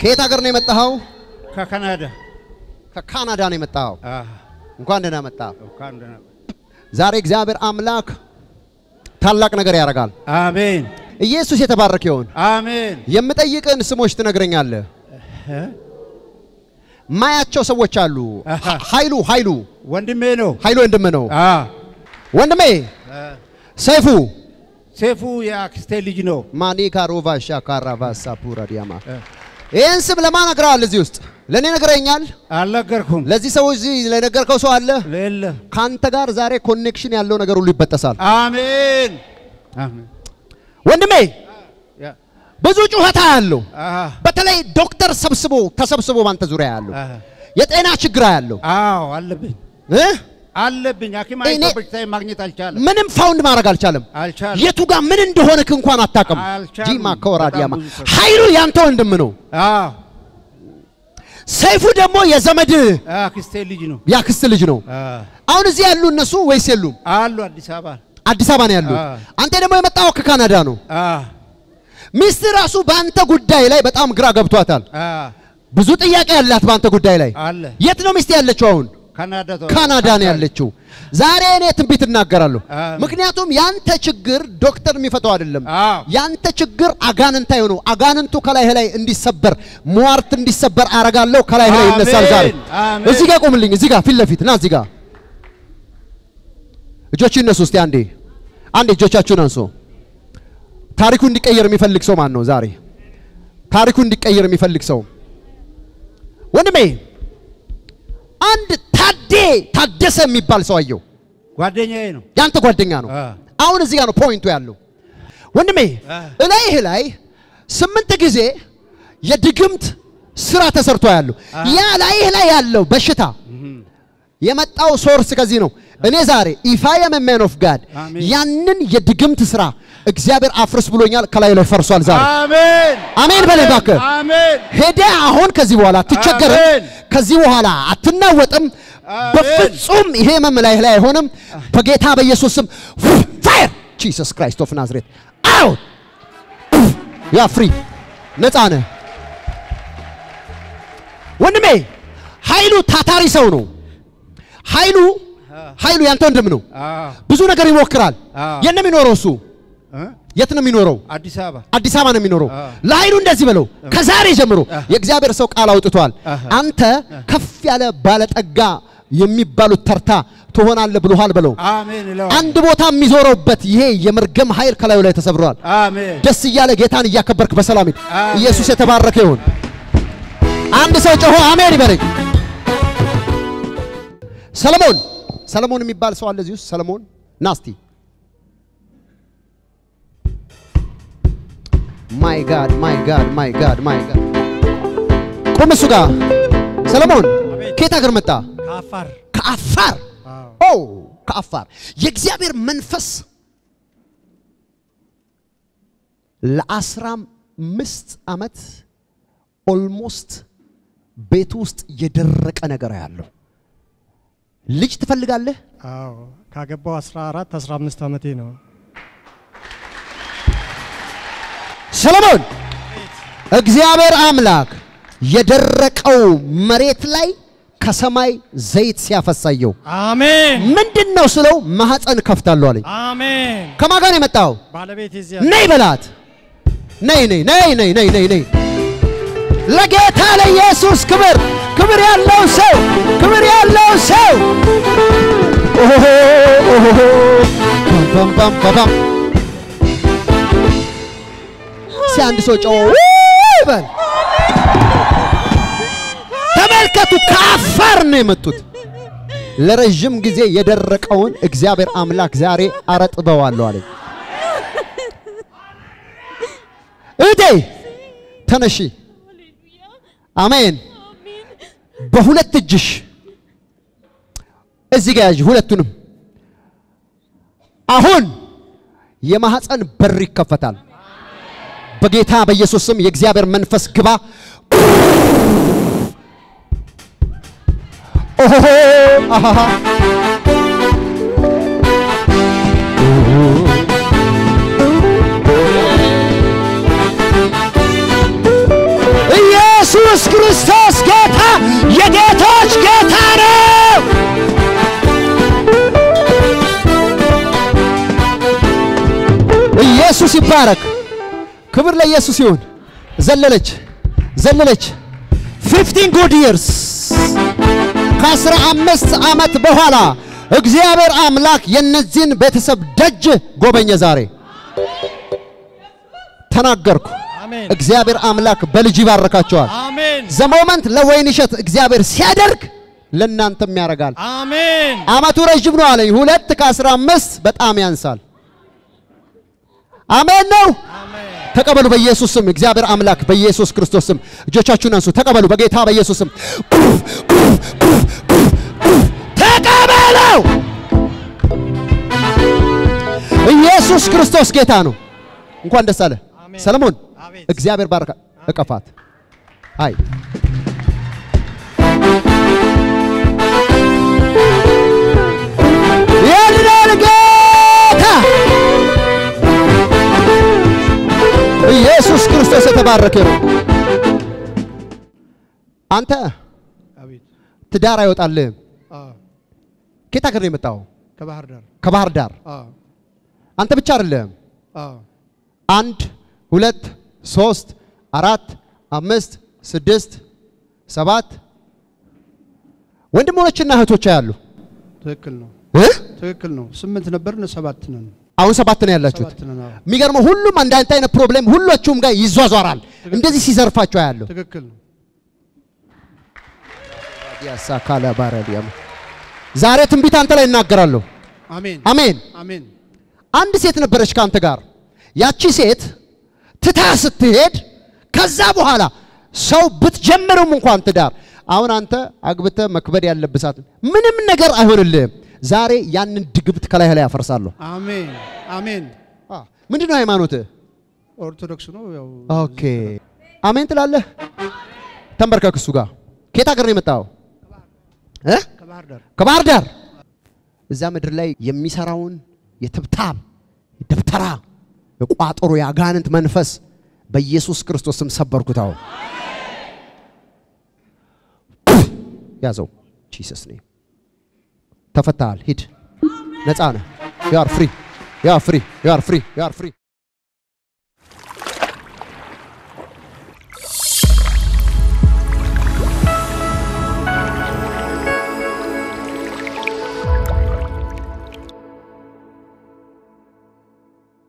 ከየት ሀገር ነው የመጣኸው? ከካናዳ ከካናዳ ነው የመጣኸው። እንኳን ደህና መጣ። ዛሬ እግዚአብሔር አምላክ ታላቅ ነገር ያደርጋል። አሜን ኢየሱስ የተባረከ ይሁን። አሜን። የምጠይቅን ስሞች ትነግረኛለህ።? ማያቸው ሰዎች አሉ። ኃይሉ ኃይሉ ወንድሜ ነው። ኃይሉ ወንድም ነው ወንድሜ ሰይፉ ሴፉ የአክስቴ ልጅ ነው። ማኒካ ሮቫ ሻካራ ቫሳ ፑራ ዲያማ ይህን ስም ለማን ነግረሃል? እዚህ ውስጥ ለእኔ ነግረኛል። አልነገርኩም። ለዚህ ሰው እዚህ ለነገርከው ሰው አለ። ሌለ ከአንተ ጋር ዛሬ ኮኔክሽን ያለው ነገር ሁሉ ይበጠሳል። አሜን ወንድሜ ብዙ ጩኸታ ያለው በተለይ ዶክተር ሰብስቦ ተሰብስቦ ባንተ ዙሪያ ያለው የጤና ችግር ያለው አዎ አለብኝ እ? አለብኝ። ሐኪም አይቶ ማግኘት አልቻለም ምንም found ማድረግ አልቻለም። የቱ ጋር ምን እንደሆነክ እንኳን አታውቅም። ጂማ ከወራዲያማ ኃይሉ ያንተ ወንድም ነው። ሰይፉ ደግሞ የዘመድ አክስቴ ልጅ ነው። ያክስት ልጅ ነው። አሁን እዚህ ያሉ እነሱ ወይስ የሉም? አሉ አዲስ አበባ። አዲስ አበባ ነው አዎ። አንተ ደግሞ የመጣው ከካናዳ ነው። ሚስት ራሱ በአንተ ጉዳይ ላይ በጣም ግራ ገብቷታል። ብዙ ጥያቄ ያላት በአንተ ጉዳይ ላይ። የት ነው ሚስት ያለችው? አሁን ካናዳ ነው ያለችው። ዛሬ እኔ ትንቢት እናገራለሁ። ምክንያቱም ያንተ ችግር ዶክተር የሚፈታው አይደለም። ያንተ ችግር አጋንንታዊ ነው። አጋንንቱ ከላይ ላይ እንዲሰበር ሟርት እንዲሰበር አረጋለሁ። ከላይ ላይ ይነሳል ዛሬ። እዚህ ጋር ቁምልኝ። እዚህ ጋር ፊት ለፊት ና። እዚህ ጋር እጆች ይነሱ እስቲ። አንዴ አንዴ እጆቻችሁን አንሱ። ታሪኩ እንዲቀየር የሚፈልግ ሰው ማን ነው? ዛሬ ታሪኩ እንዲቀየር የሚፈልግ ሰው ወንድሜ፣ አንድ ታዴ ታደሰ የሚባል ሰው አየው። ጓደኛዬ ነው። ያንተ ጓደኛ ነው። አሁን እዚህ ጋር ነው point ኡ ያለው። ወንድሜ እላይህ ላይ ስምንት ጊዜ የድግምት ስራ ተሰርቶ ያለው ያ ላይህ ላይ ያለው በሽታ የመጣው source ከዚህ ነው። እኔ ዛሬ if I am a man of God ያንን የድግምት ስራ እግዚአብሔር አፍርስ ብሎኛል። ከላይህ ላይ ፈርሷል ዛሬ። አሜን አሜን በለኝ እባክህ። አሜን ሄደ አሁን ከዚህ በኋላ አትቸገርም። ከዚህ በኋላ አትናወጥም። በፍጹም ይሄ ህመም ላይህ ላይ አይሆንም። በጌታ በኢየሱስ ስም fire Jesus Christ of Nazareth out you're free ነፃ ነህ ወንድሜ። ኃይሉ ታታሪ ሰው ነው። ኃይሉ ኃይሉ ያንተ ወንድም ነው። ብዙ ነገር ይሞክራል። የት ነው የሚኖረው እሱ? የት ነው የሚኖረው? አዲስ አበባ አዲስ አበባ ነው የሚኖረው። ለኃይሉ እንደዚህ በለው፣ ከዛሬ ጀምሮ የእግዚአብሔር ሰው ቃል አውጥቷል። አንተ ከፍ ያለ ባለጠጋ የሚባሉት ተርታ ትሆናለህ ብሎሃል በለው። አንድ ቦታ የሚዞረውበት ይሄ የመርገም ኃይል ከላዩ ላይ ተሰብረዋል። አሜን ደስ እያለ ጌታን እያከበርክ በሰላም ሂድ። ኢየሱስ የተባረከ ይሁን። አንድ ሰው ጮሆ አሜን ይበለኝ። ሰለሞን ሰለሞን የሚባል ሰው አለ እዚህ ውስጥ ሰለሞን ናስቲ my God my God my God my God ቁም እሱ ጋር ሰለሞን ከየት ሀገር መጣ? ከአፋር። ኦ ከአፋር። የእግዚአብሔር መንፈስ ለአስራ አምስት ዓመት almost ቤት ውስጥ የደረቀ ነገር ያለው ልጅ ትፈልጋለህ? አዎ። ካገባው 14 15 ዓመቴ ነው። ሰለሞን እግዚአብሔር አምላክ የደረቀው መሬት ላይ ከሰማይ ዘይት ሲያፈስ አየው አሜን ምንድን ነው ስለው ማህፀን ከፍታለሁ አለኝ። አሜን። ከማን ጋር ነው የመጣው? ባለቤት ነይ በላት። ነይ ነይ ነይ ነይ ነይ ነይ ነይ። ለጌታ ለኢየሱስ ክብር ክብር ያለው ሰው ክብር ያለው ሰው ባም አንድ ሰው ጮ ይበል። ነው የመጡት። ለረዥም ጊዜ የደረቀውን እግዚአብሔር አምላክ ዛሬ አረጥበዋለሁ አለኝ። እህቴ ተነሺ። አሜን። በሁለት እጅሽ እዚህ ጋር ያዥ ሁለቱንም። አሁን የማህፀን በር ይከፈታል። በጌታ በኢየሱስ ስም የእግዚአብሔር መንፈስ ግባ። ኦሆ አሃሃ ኢየሱስ የጌቶች ጌታ ነው። ኢየሱስ ይባረክ። ክብር ለኢየሱስ ይሁን። ዘለለች ዘለለች። fifteen good years ከአስራ አምስት ዓመት በኋላ እግዚአብሔር አምላክ የነዚህን ቤተሰብ ደጅ ጎበኘ። ዛሬ ተናገርኩ። አሜን እግዚአብሔር አምላክ በልጅ ይባርካቸዋል። አሜን the moment ለወይን እሸት እግዚአብሔር ሲያደርግ ለእናንተም ያደርጋል። አሜን አመቱ ረዥም ነው አለኝ። ሁለት ከአስራ አምስት በጣም ያንሳል። አሜን ነው። ተቀበሉ በኢየሱስ ስም። እግዚአብሔር አምላክ በኢየሱስ ክርስቶስ ስም እጆቻችሁን አንሱ። ተቀበሉ በጌታ በኢየሱስ ስም። ተቀበለው። ኢየሱስ ክርስቶስ ጌታ ነው። እንኳን ደስ አለ ሰለሞን። እግዚአብሔር ባረካ። እቀፋት። አይ ክርስቶስ የተባረከ ነው። አንተ ትዳር አይወጣልህም። ከየት ሀገር ነው የመጣው? ከባህር ዳር ከባህር ዳር። አዎ አንተ ብቻ አይደለም። አንድ ሁለት ሶስት አራት አምስት ስድስት ሰባት ወንድሞችና እህቶች ያሉ ትክክል ነው? ትክክል ነው ስምንት ነበርን ሰባት ነን አሁን ሰባት ነው ያላችሁት። የሚገርመው ሁሉም አንድ አይነት problem ሁላችሁም ጋር ይዟዟራል። እንደዚህ ሲዘርፋቸው ያለው ትክክል ነው ዛሬ ትንቢት አንተ ላይ እናገራለሁ። አሜን አሜን። አሜን አንድ ሴት ነበረች ከአንተ ጋር። ያቺ ሴት ትታ ስትሄድ ከዛ በኋላ ሰው ብትጀምርም እንኳን ትዳር አሁን አንተ አግብተህ መክበድ ያለብህ ሰዓት ምንም ነገር አይሆንልህም። ዛሬ ያንን ድግምት ከላይ ላይ ያፈርሳለሁ። አሜን አሜን ምንድን ነው ሃይማኖትህ? ኦርቶዶክስ ነው okay አሜን ትላለህ። ተንበርከክ እሱ ጋር። ከየት ሀገር ነው የመጣው? ከባህር ዳር ከባህር ዳር። እዛ ምድር ላይ የሚሰራውን የትብታብ የደብተራ የቋጠሮ የአጋንንት መንፈስ በኢየሱስ ክርስቶስ ስም ሰበርኩት። አሁን ያዘው። ጂሰስ ኔም ተፈታሃል። ሂድ፣ ነፃ ነህ። ዩ ፍሪ ዩ ፍሪ ዩ ፍሪ ዩ ፍሪ